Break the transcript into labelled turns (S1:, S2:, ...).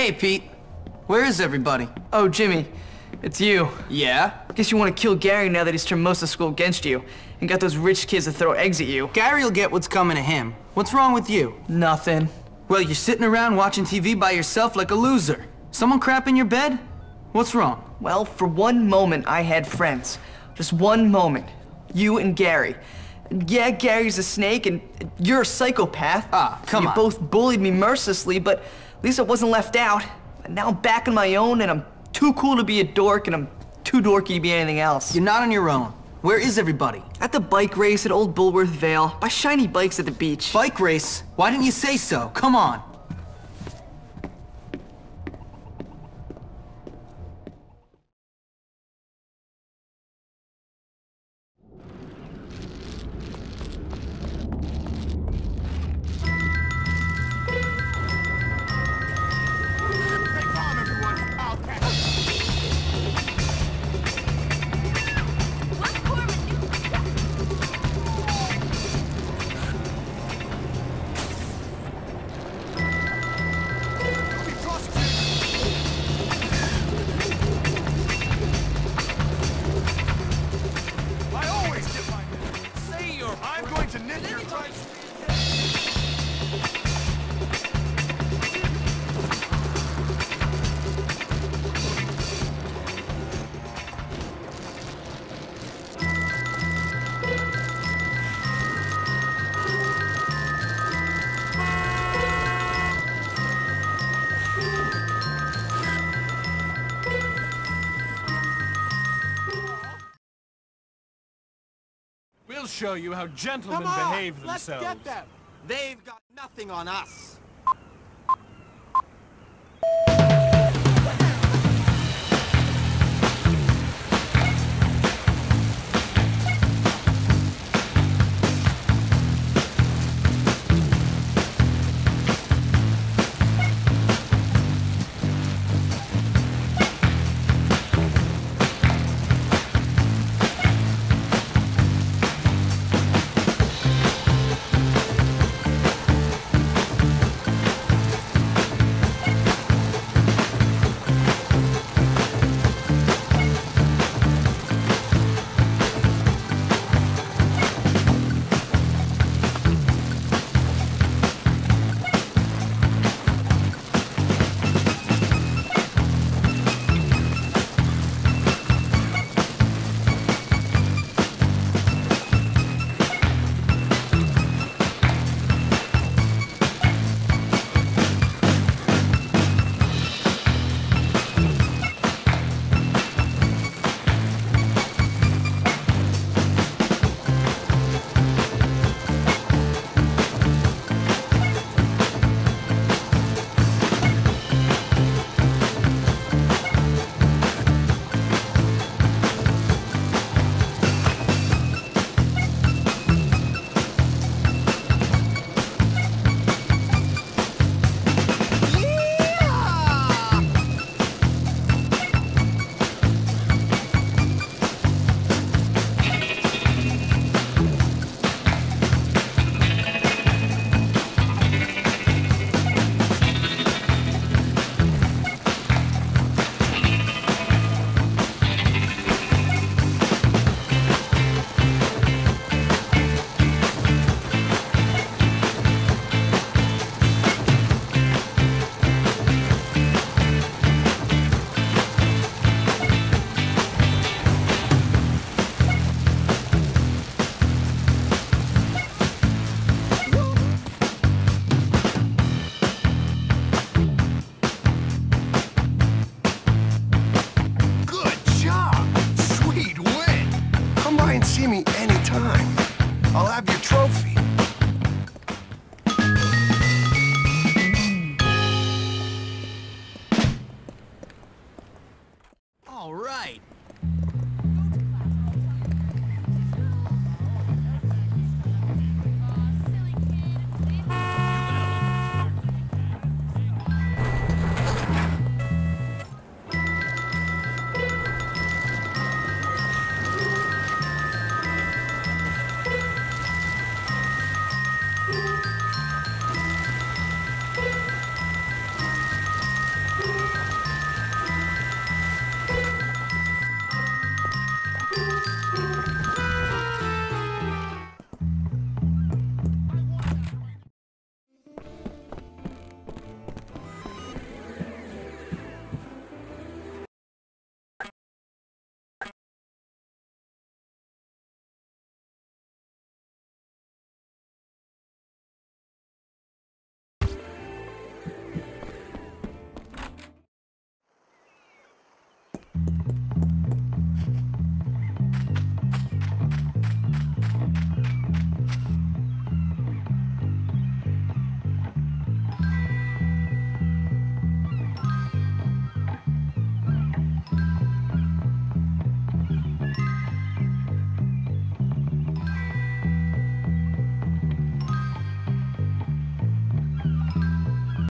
S1: Hey, Pete. Where is everybody?
S2: Oh, Jimmy, it's you.
S1: Yeah?
S2: Guess you want to kill Gary now that he's turned most of school against you and got those rich kids to throw eggs at you.
S1: Gary'll get what's coming to him. What's wrong with you?
S2: Nothing.
S1: Well, you're sitting around watching TV by yourself like a loser. Someone crap in your bed? What's wrong?
S2: Well, for one moment, I had friends. Just one moment. You and Gary. Yeah, Gary's a snake, and you're a psychopath.
S1: Ah, come
S2: you
S1: on.
S2: You both bullied me mercilessly, but at least I wasn't left out. And now I'm back on my own, and I'm too cool to be a dork, and I'm too dorky to be anything else.
S1: You're not on your own. Where is everybody?
S2: At the bike race at Old Bullworth Vale, by shiny bikes at the beach.
S1: Bike race? Why didn't you say so? Come on.
S3: We'll show you how gentlemen behave themselves.
S4: Let's get them. They've got nothing on us.
S5: can see me anytime. I'll have your trophy. All right.